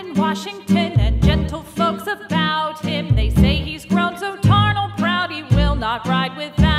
in Washington and gentle folks about him. They say he's grown so tarnal proud he will not ride with them.